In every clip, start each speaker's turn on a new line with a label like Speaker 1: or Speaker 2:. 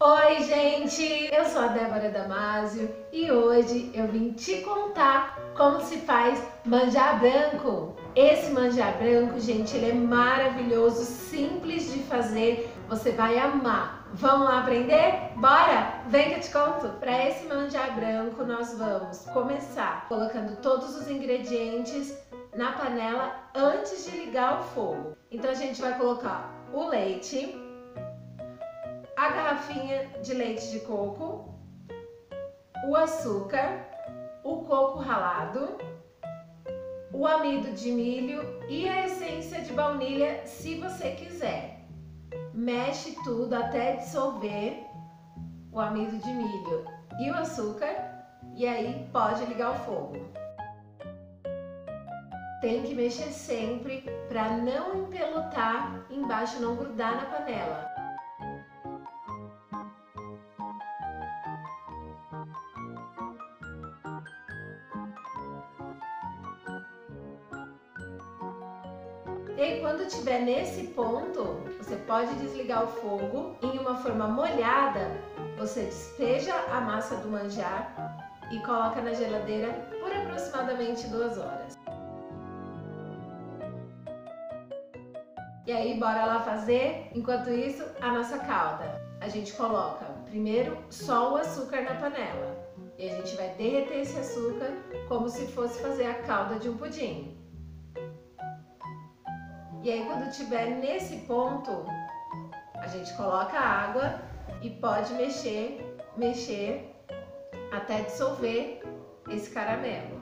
Speaker 1: Oi, gente! Eu sou a Débora Damasio e hoje eu vim te contar como se faz manjar branco. Esse manjar branco, gente, ele é maravilhoso, simples de fazer, você vai amar. Vamos lá aprender? Bora! Vem que eu te conto! Para esse manjar branco, nós vamos começar colocando todos os ingredientes na panela antes de ligar o fogo. Então a gente vai colocar o leite, a garrafinha de leite de coco, o açúcar, o coco ralado, o amido de milho e a essência de baunilha, se você quiser. Mexe tudo até dissolver o amido de milho e o açúcar e aí pode ligar o fogo. Tem que mexer sempre para não empelotar embaixo, não grudar na panela. E aí, quando estiver nesse ponto, você pode desligar o fogo. Em uma forma molhada, você despeja a massa do manjar e coloca na geladeira por aproximadamente duas horas. E aí, bora lá fazer? Enquanto isso, a nossa calda. A gente coloca primeiro só o açúcar na panela. E a gente vai derreter esse açúcar como se fosse fazer a calda de um pudim. E aí quando tiver nesse ponto, a gente coloca a água e pode mexer, mexer até dissolver esse caramelo.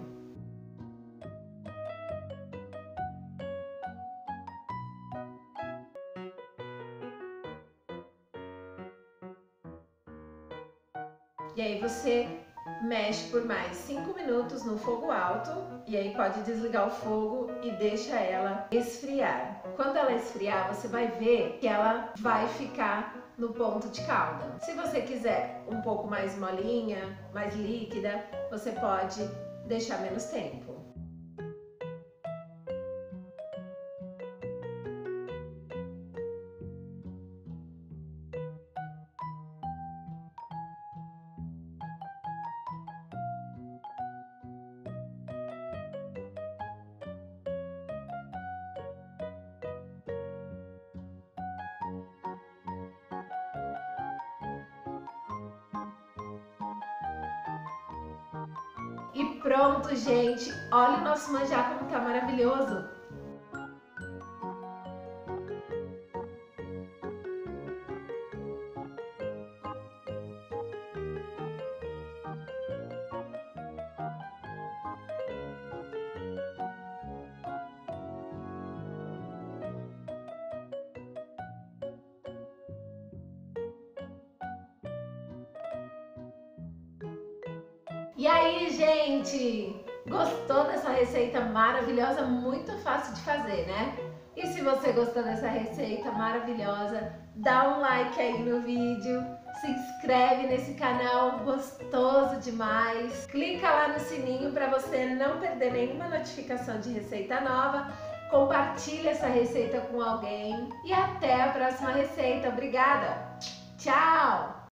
Speaker 1: E aí você mexe por mais 5 minutos no fogo alto e aí pode desligar o fogo e deixa ela esfriar. Quando ela esfriar, você vai ver que ela vai ficar no ponto de calda. Se você quiser um pouco mais molinha, mais líquida, você pode deixar menos tempo. E pronto, gente! Olha o nosso manjá como tá maravilhoso! Gente? Gostou dessa receita maravilhosa? Muito fácil de fazer, né? E se você gostou dessa receita maravilhosa, dá um like aí no vídeo, se inscreve nesse canal gostoso demais, clica lá no sininho para você não perder nenhuma notificação de receita nova, compartilha essa receita com alguém e até a próxima receita. Obrigada! Tchau!